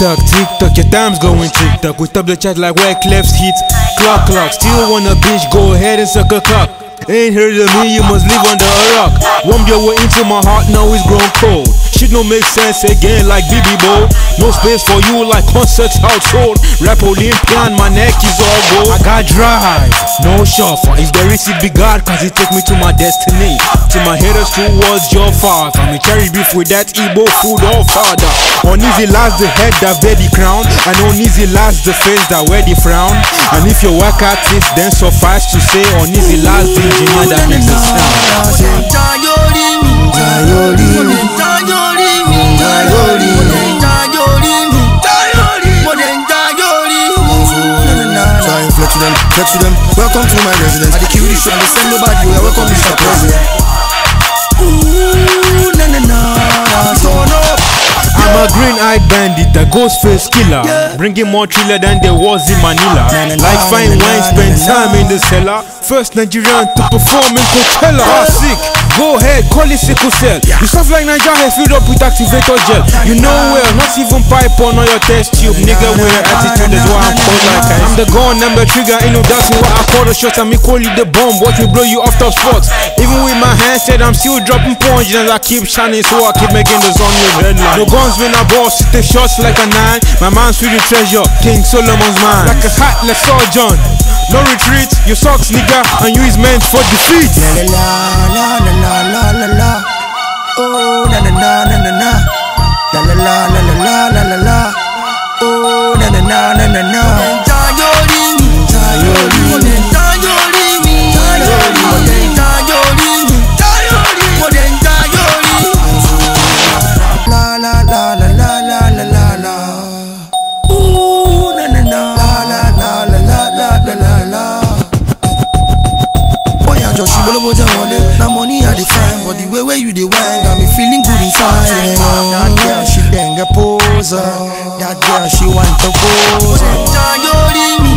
tock, tick your time's going tick tock. We stop the chat like where clefs hit. Clock, clock, still wanna bitch, go ahead and suck a cock. Ain't heard of me, you must live under a rock. Warm your way into my heart, now it's grown cold. Shit don't make sense again like BB Bo. No space for you like concerts household. Rap Olympian, my neck is all gold. I got drive, no chauffeur. If there is it be God, cause it take me to my destiny. To my haters towards your father. Me carry beef with that Igbo food or father. Uneasy last the head that wear the crown. And uneasy last the face that wear the frown. And if you work at it, then suffice to say uneasy last the engineer that with them, flex with them. Welcome to my residence. I the kill this and they send nobody. We are welcome, Mr. President. Ooh, na na na, turn up. I'm a green-eyed bandit, a ghost-face killer Bringing more thriller than there was in Manila Na, na, na, Like fine wine, spend time in the cellar First Nigerian to perform in Coachella Ah, sick, go ahead, call it sickle cell You stuff like Niger has filled up with activator gel You know well, not even pipe on or your test tube Nigga, with your attitude is why I'm cold like ice I'm the gun, I'm the trigger, ain't no doubting what I call the shots and I'm equally the bomb, watch me blow you off top spots Even with my handset, I'm still dropping punch And I keep shining, so I keep making the zone with headline. No guns when I boss, it the shots like a nine. My man's with the treasure, King Solomon's man Like a heartless John no retreat, you sucks nigga, and you is meant for defeat. La la la la la la la. Oh La la la la. money. Now money at the time, but the way where you the wine got me feeling good inside. Yeah. That girl she then a poser. Uh, that girl she want to pose. Uh.